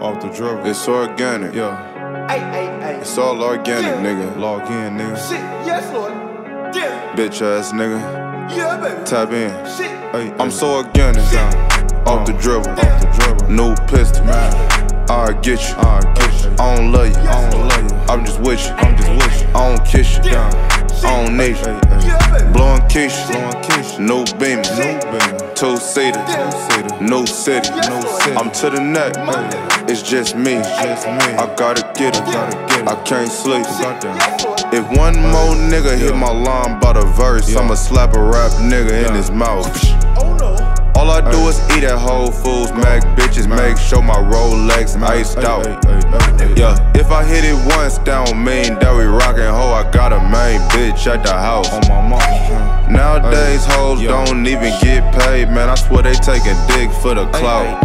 Off the dribble. It's organic. Yeah. Hey, hey, hey. It's all organic, Yeah. nigga. Log in, nigga. Shit, yes, Lord. Yeah, Bitch ass nigga. yeah, baby. Tap in. Shit. Hey, I'm so organic. Off the dribble. Off the dribble. New pistol. I get you. I get you. I don't love you. I don't love you. I'm just with you. I'm just with you. I don't kiss you. Yeah. I don't need Hey, you. hey. Yeah, baby. Blowing Keisha. Blowing Keisha. New beamer. New baby. Two seater. Yeah. City. New city. No city. I'm to the neck. It's just me. just me. I gotta get it. gotta get it. I can't sleep. Goddamn. Yes, Lord. If one more nigga hit my line by the verse, I'ma slap a rap nigga in his mouth. Oh. All I do is eat at Whole Foods, Mac bitches, make sure my Rolex iced out. Yeah, if I hit it once, that don't mean that we rockin' ho. I got a main bitch at the house. On my huh? Nowadays, hoes don't even get paid, man. I swear they taking dick for the clout.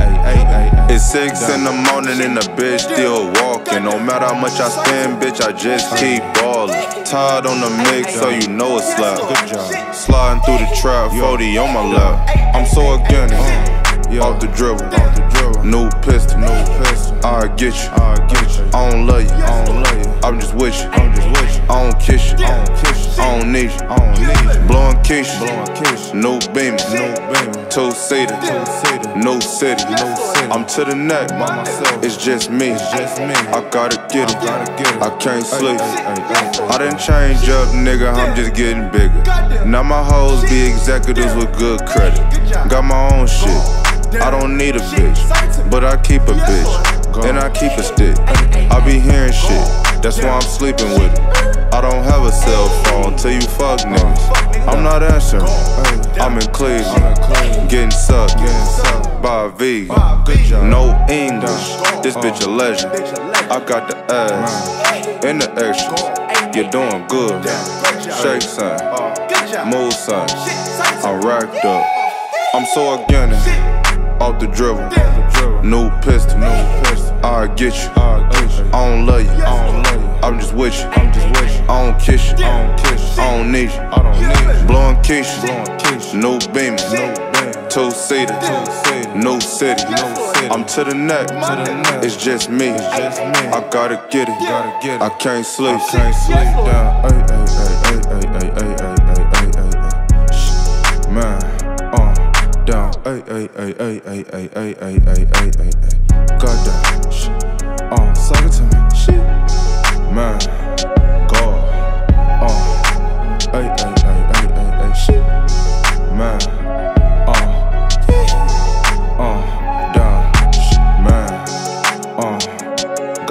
It's six in the morning and the bitch still walking. No matter how much I spend, bitch, I just keep ballin'. Tired on the mix, so you know it's slap. Good job. Sliding through the trap, 40 on my lap. I'm so organic. Off the dribble. Off the dribble. New pistol. No pistol. I get you. I get you. I don't love you. I don't love you. I'm just with you. I'm just with you. Kiss you. I don't need you. I don't need you. Blowing Keisha. Blowing Keisha. New beamer. No. Two seater. Two seater. New city. No city. I'm to the neck. By myself. It's just me. It's just me. I gotta get it. I gotta get it. I can't sleep. I didn't change up, nigga. I'm just getting bigger. Now my hoes be executives with good credit. Got my own shit. I don't need a bitch, but I keep a bitch. And I keep a stick. I be hearing shit. That's why I'm sleeping with it. I don't have a cell phone till you fuck niggas. I'm not answering. I'm in Cleveland. Getting sucked by a. No English. This bitch a legend. I got the ass and the extra. You're doing good. Shake son. Move son. I'm racked up. I'm so organic. Off the dribble. New pistol. I get you. I don't love you. I don't love you. I'm just with you. I'm just with you. I don't kiss you. I don't kiss you. I don't need you. I don't need you. Blowing Keisha. Blowing. New beamer. No baby. Two seater. Seater. City. No city. I'm to the neck. To the neck. It's just me. just me. I gotta get it. Gotta get it. I can't sleep. I can't sleep down. Ay, ay, ay, ay, ay, ay, ay, ay, ay, ay, ay. Shh, Man, uh, down. Ay, ay, ay, ay, ay, ay, ay, ay, ay, ay, ay, ay. Goddamn. Shh. Uh, suck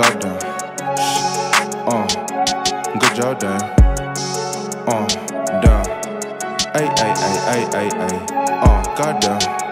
goddamn. Uh, good job, Dan. Uh, down. Ay, ay, ay, ay, ay, ay. Uh, goddamn.